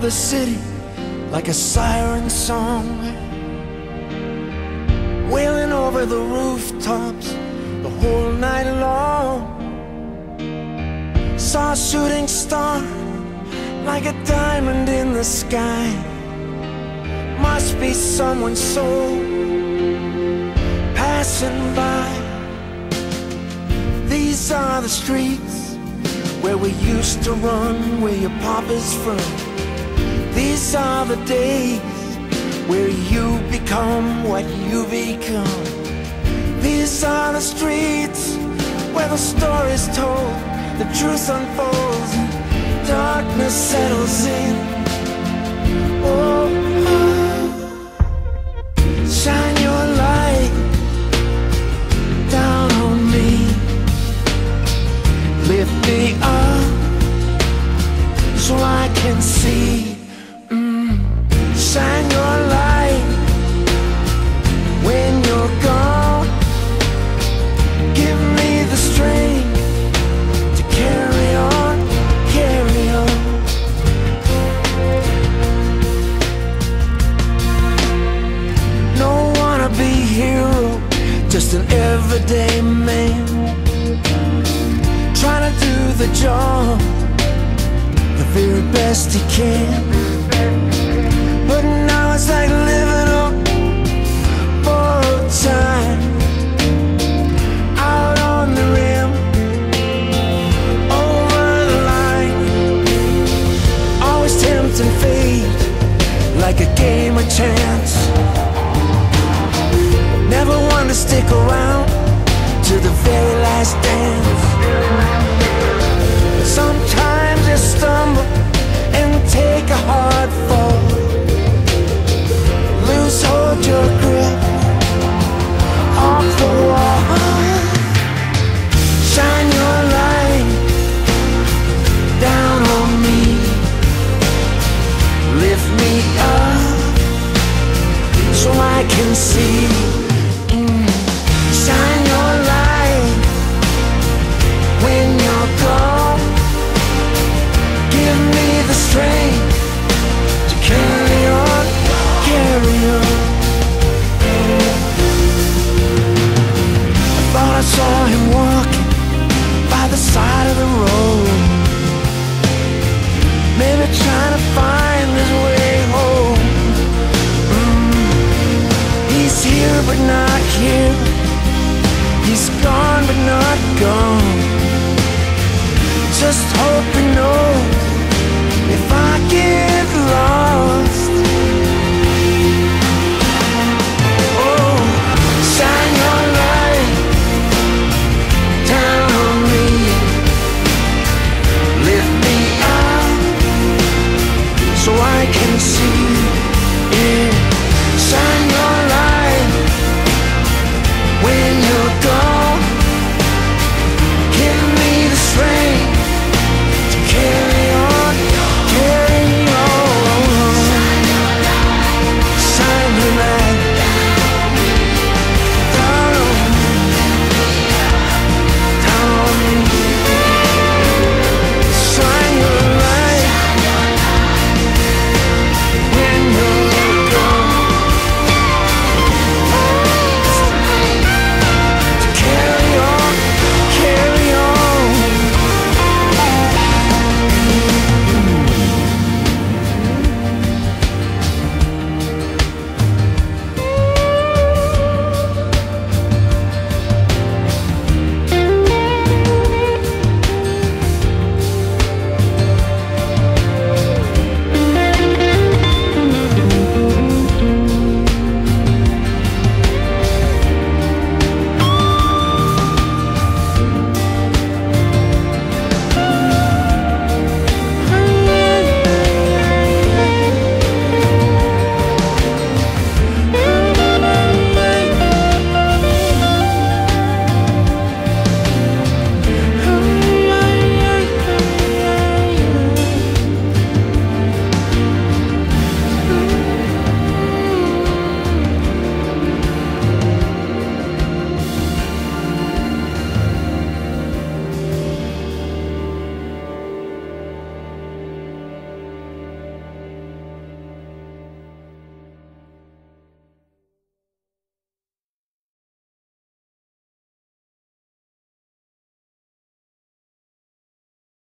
the city like a siren song. Wailing over the rooftops the whole night long. Saw a shooting star like a diamond in the sky. Must be someone's soul passing by. These are the streets where we used to run, where your papa's from These are the days where you become what you become These are the streets where the story's told, the truth unfolds darkness settles in. Oh, everyday man. Trying to do the job the very best he can. But now it's like living on borrowed time. Out on the rim, over the line. Always tempting fate like a game of chance. To stick around to the very last dance. Sometimes you stumble and take a hard fall. Lose hold your grip off the wall. Shine your light down on me. Lift me up so I can see. Just hold